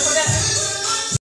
Yes.